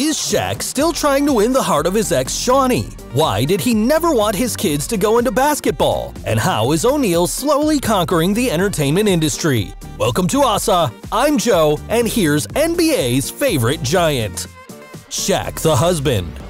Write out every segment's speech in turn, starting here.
Is Shaq still trying to win the heart of his ex Shaunie? Why did he never want his kids to go into basketball? And how is O'Neal slowly conquering the entertainment industry? Welcome to OSSA, I'm Joe, and here's NBA's favorite giant Shaq the husband.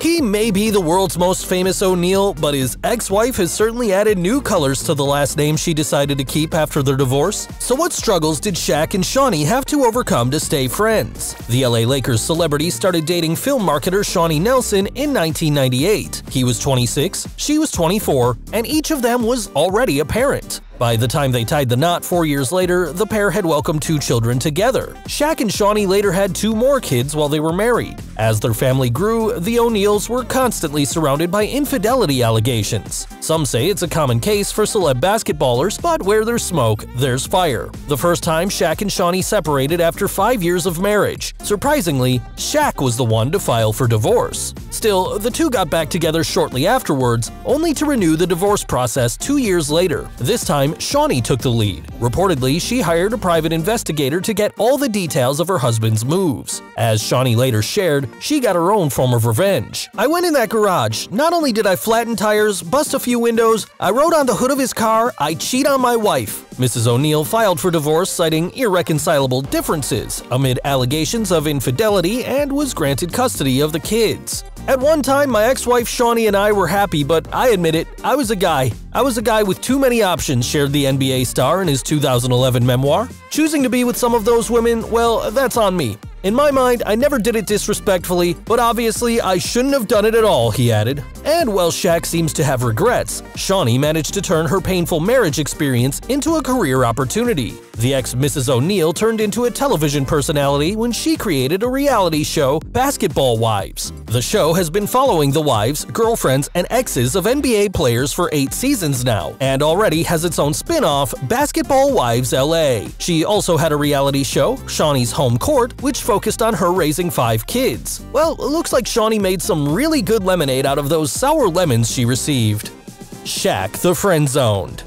He may be the world's most famous O'Neal, but his ex-wife has certainly added new colors to the last name she decided to keep after their divorce. So what struggles did Shaq and Shaunie have to overcome to stay friends? The LA Lakers celebrity started dating film marketer Shaunie Nelson in 1998. He was 26, she was 24, and each of them was already a parent. By the time they tied the knot four years later, the pair had welcomed two children together. Shaq and Shaunie later had two more kids while they were married. As their family grew, the O'Neals were constantly surrounded by infidelity allegations. Some say it's a common case for celeb basketballers, but where there's smoke, there's fire. The first time Shaq and Shaunie separated after five years of marriage. Surprisingly, Shaq was the one to file for divorce. Still, the two got back together shortly afterwards, only to renew the divorce process two years later. This time, time, Shaunie took the lead. Reportedly, she hired a private investigator to get all the details of her husband's moves. As Shaunie later shared, she got her own form of revenge. I went in that garage. Not only did I flatten tires, bust a few windows, I rode on the hood of his car, I cheat on my wife. Mrs. O'Neal filed for divorce citing irreconcilable differences amid allegations of infidelity and was granted custody of the kids. At one time, my ex-wife Shaunie and I were happy, but I admit it, I was a guy. I was a guy with too many options, shared the NBA star in his 2011 memoir. Choosing to be with some of those women, well, that's on me. In my mind, I never did it disrespectfully, but obviously I shouldn't have done it at all, he added. And while Shaq seems to have regrets, Shaunie managed to turn her painful marriage experience into a career opportunity. The ex Mrs. O'Neal turned into a television personality when she created a reality show, Basketball Wives. The show has been following the wives, girlfriends, and exes of NBA players for eight seasons now, and already has its own spin off, Basketball Wives LA. She also had a reality show, Shaunie's Home Court, which focused on her raising five kids. Well, it looks like Shaunie made some really good lemonade out of those sour lemons she received. Shaq the Friend Zoned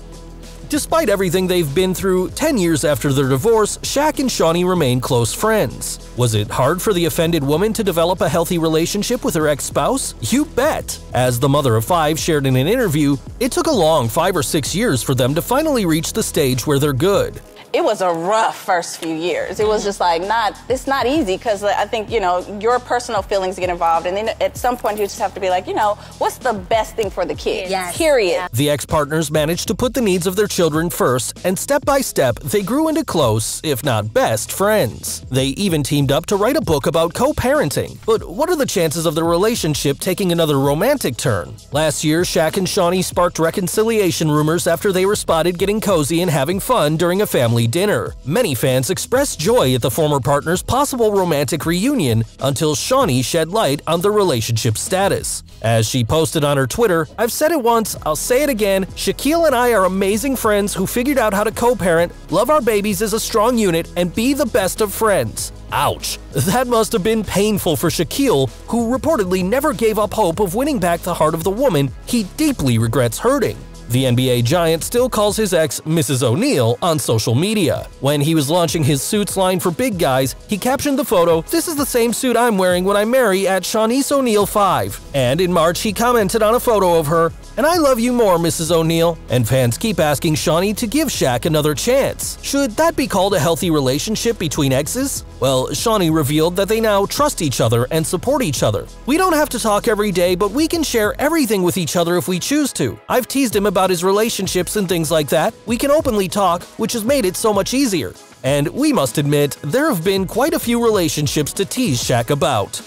Despite everything they've been through, 10 years after their divorce, Shaq and Shaunie remain close friends. Was it hard for the offended woman to develop a healthy relationship with her ex-spouse? You bet! As the mother of five shared in an interview, it took a long five or six years for them to finally reach the stage where they're good it was a rough first few years. It was just like not, it's not easy because I think, you know, your personal feelings get involved. And then at some point you just have to be like, you know, what's the best thing for the kid? Yes. Period. Yeah. The ex partners managed to put the needs of their children first, and step by step, they grew into close, if not best, friends. They even teamed up to write a book about co parenting. But what are the chances of their relationship taking another romantic turn? Last year, Shaq and Shaunie sparked reconciliation rumors after they were spotted getting cozy and having fun during a family family dinner. Many fans expressed joy at the former partner's possible romantic reunion until Shaunie shed light on their relationship status. As she posted on her Twitter, I've said it once, I'll say it again, Shaquille and I are amazing friends who figured out how to co-parent, love our babies as a strong unit, and be the best of friends. Ouch. That must have been painful for Shaquille, who reportedly never gave up hope of winning back the heart of the woman he deeply regrets hurting. The NBA giant still calls his ex Mrs. O'Neal on social media. When he was launching his suits line for big guys, he captioned the photo, This is the same suit I'm wearing when I marry at Shawnice O'Neal 5. And in March, he commented on a photo of her, and I love you more, Mrs. O'Neal. And fans keep asking Shaunie to give Shaq another chance. Should that be called a healthy relationship between exes? Well, Shaunie revealed that they now trust each other and support each other. We don't have to talk every day, but we can share everything with each other if we choose to. I've teased him about his relationships and things like that. We can openly talk, which has made it so much easier. And we must admit, there have been quite a few relationships to tease Shaq about.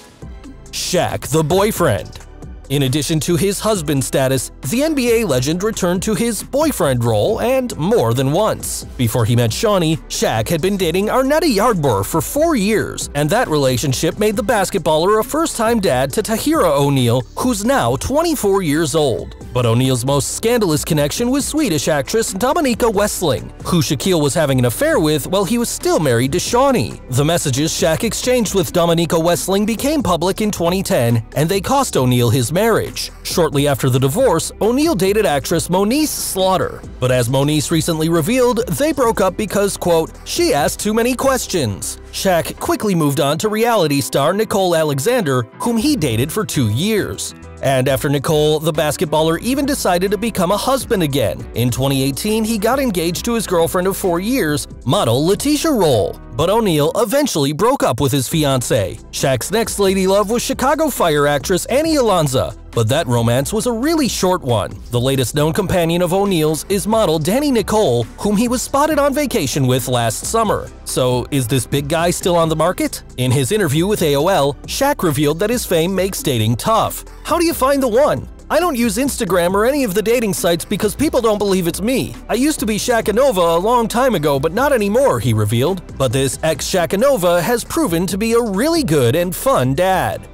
Shaq the boyfriend. In addition to his husband status, the NBA legend returned to his boyfriend role and more than once. Before he met Shaunie, Shaq had been dating Arnetta Yardbourgh for four years, and that relationship made the basketballer a first-time dad to Taahirah O'Neal, who's now 24 years old. But O'Neal's most scandalous connection was Swedish actress Dominica Westling, who Shaquille was having an affair with while he was still married to Shaunie. The messages Shaq exchanged with Dominica Westling became public in 2010, and they cost O'Neal his marriage. Shortly after the divorce, O'Neal dated actress Moniece Slaughter. But as Moniece recently revealed, they broke up because, quote, she asked too many questions. Shaq quickly moved on to reality star Nicole Alexander, whom he dated for two years. And after Nicole, the basketballer even decided to become a husband again. In 2018, he got engaged to his girlfriend of four years, model Laticia Rolle. But O'Neal eventually broke up with his fiancée. Shaq's next lady love was Chicago Fire actress Annie Ilonzeh, but that romance was a really short one. The latest known companion of O'Neal's is model Dani Nicole, whom he was spotted on vacation with last summer. So, is this big guy still on the market? In his interview with AOL, Shaq revealed that his fame makes dating tough. How do you find the one? I don't use Instagram or any of the dating sites because people don't believe it's me. I used to be Shaqanova a long time ago, but not anymore, he revealed. But this ex-Shaqanova has proven to be a really good and fun dad.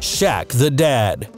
Shaq the Dad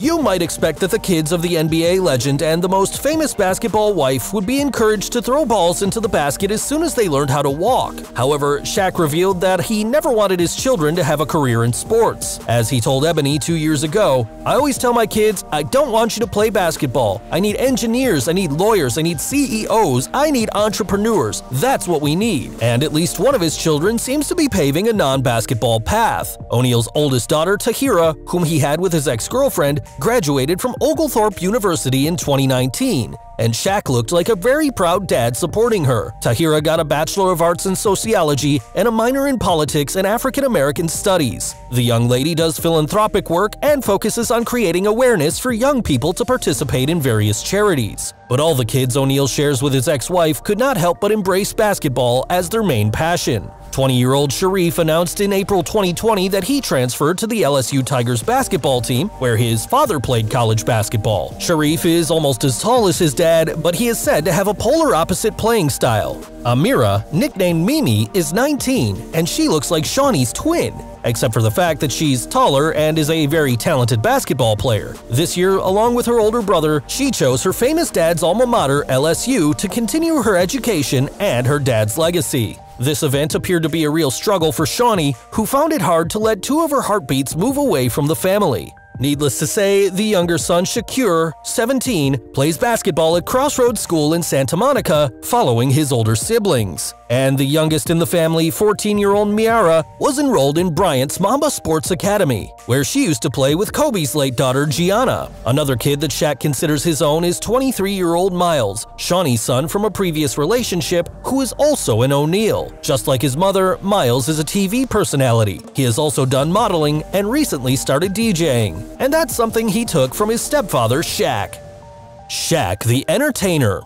you might expect that the kids of the NBA legend and the most famous basketball wife would be encouraged to throw balls into the basket as soon as they learned how to walk. However, Shaq revealed that he never wanted his children to have a career in sports. As he told Ebony two years ago, I always tell my kids, I don't want you to play basketball. I need engineers, I need lawyers, I need CEOs, I need entrepreneurs. That's what we need. And at least one of his children seems to be paving a non-basketball path. O'Neal's oldest daughter, Taahirah, whom he had with his ex-girlfriend, graduated from Oglethorpe University in 2019, and Shaq looked like a very proud dad supporting her. Taahirah got a Bachelor of Arts in Sociology and a minor in Politics and African American Studies. The young lady does philanthropic work and focuses on creating awareness for young people to participate in various charities. But all the kids O'Neal shares with his ex-wife could not help but embrace basketball as their main passion. 20-year-old Shareef announced in April 2020 that he transferred to the LSU Tigers basketball team, where his father played college basketball. Shareef is almost as tall as his dad, but he is said to have a polar opposite playing style. Amirah, nicknamed Mimi, is 19, and she looks like Shaunie's twin except for the fact that she's taller and is a very talented basketball player. This year, along with her older brother, she chose her famous dad's alma mater, LSU, to continue her education and her dad's legacy. This event appeared to be a real struggle for Shaunie, who found it hard to let two of her heartbeats move away from the family. Needless to say, the younger son, Shaquir, 17, plays basketball at Crossroads School in Santa Monica, following his older siblings. And the youngest in the family, 14-year-old Me'arah, was enrolled in Bryant's Mamba Sports Academy, where she used to play with Kobe's late daughter, Gianna. Another kid that Shaq considers his own is 23-year-old Myles, Shaunie's son from a previous relationship, who is also an O'Neal. Just like his mother, Myles is a TV personality. He has also done modeling and recently started DJing and that's something he took from his stepfather, Shaq. Shaq the Entertainer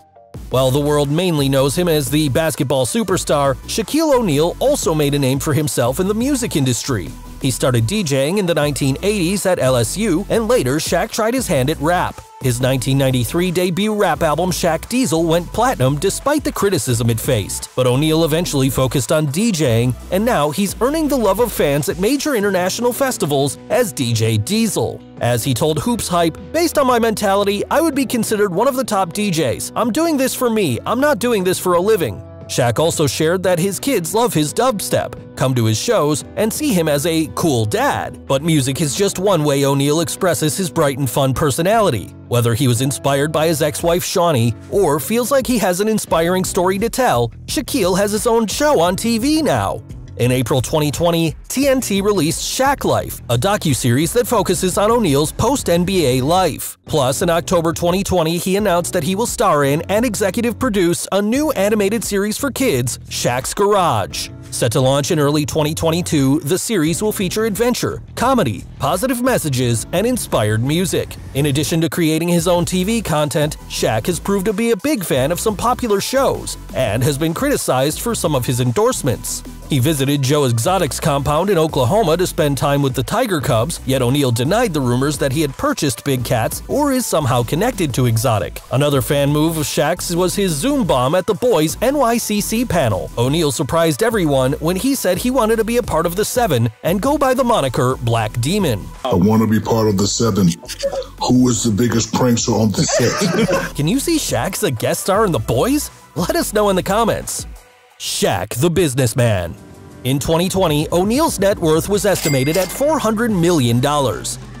while the world mainly knows him as the basketball superstar, Shaquille O'Neal also made a name for himself in the music industry. He started DJing in the 1980s at LSU, and later Shaq tried his hand at rap. His 1993 debut rap album Shaq Diesel went platinum despite the criticism it faced, but O'Neal eventually focused on DJing, and now he's earning the love of fans at major international festivals as DJ Diesel. As he told Hoops Hype, based on my mentality, I would be considered one of the top DJs. I'm doing this for me, I'm not doing this for a living. Shaq also shared that his kids love his dubstep, come to his shows, and see him as a cool dad. But music is just one way O'Neal expresses his bright and fun personality. Whether he was inspired by his ex-wife Shaunie or feels like he has an inspiring story to tell, Shaquille has his own show on TV now. In April 2020, TNT released Shaq Life, a docu-series that focuses on O'Neal's post-NBA life. Plus, in October 2020, he announced that he will star in and executive produce a new animated series for kids, Shaq's Garage. Set to launch in early 2022, the series will feature adventure, comedy, positive messages, and inspired music. In addition to creating his own TV content, Shaq has proved to be a big fan of some popular shows and has been criticized for some of his endorsements. He visited Joe Exotic's compound in Oklahoma to spend time with the Tiger Cubs, yet O'Neal denied the rumors that he had purchased big cats or is somehow connected to Exotic. Another fan move of Shaq's was his Zoom bomb at the boys' NYCC panel. O'Neal surprised everyone when he said he wanted to be a part of the Seven and go by the moniker Black Demon. I want to be part of the Seven. Who is the biggest prankster on the set. Can you see Shaq as a guest star in The Boys? Let us know in the comments. Shaq the Businessman In 2020, O'Neal's net worth was estimated at $400 million.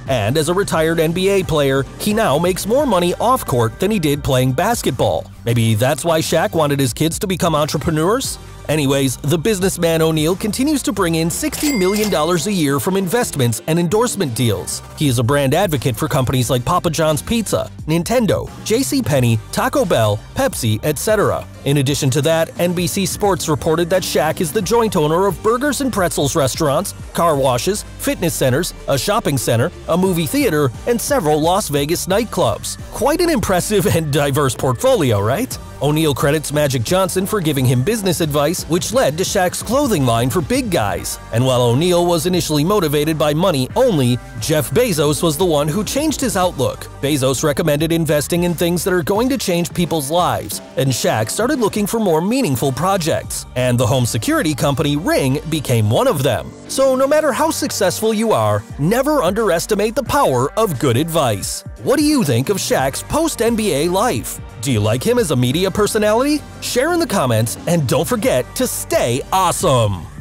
And as a retired NBA player, he now makes more money off court than he did playing basketball. Maybe that's why Shaq wanted his kids to become entrepreneurs? Anyways, the businessman O'Neal continues to bring in $60 million a year from investments and endorsement deals. He is a brand advocate for companies like Papa John's Pizza, Nintendo, JCPenney, Taco Bell, Pepsi, etc. In addition to that, NBC Sports reported that Shaq is the joint owner of Burgers and Pretzels restaurants, car washes, fitness centers, a shopping center, a movie theater, and several Las Vegas nightclubs. Quite an impressive and diverse portfolio, right? O'Neal credits Magic Johnson for giving him business advice, which led to Shaq's clothing line for big guys. And while O'Neal was initially motivated by money only, Jeff Bezos was the one who changed his outlook. Bezos recommended investing in things that are going to change people's lives, and Shaq started looking for more meaningful projects. And the home security company Ring became one of them. So no matter how successful you are, never underestimate the power of good advice. What do you think of Shaq's post-NBA life? Do you like him as a media personality? Share in the comments and don't forget to stay awesome!